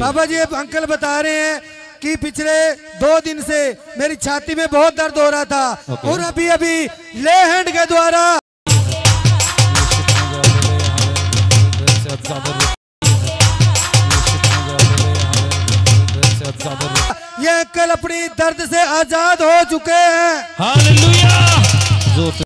बाबा जी uncle बता रहे हैं कि पिछले दो दिन से मेरी छाती में बहुत दर्द हो रहा था और अभी अभी ले हैंड के द्वारा ये अंकल अपनी दर्द से आज़ाद हो चुके हैं। हालेलुया।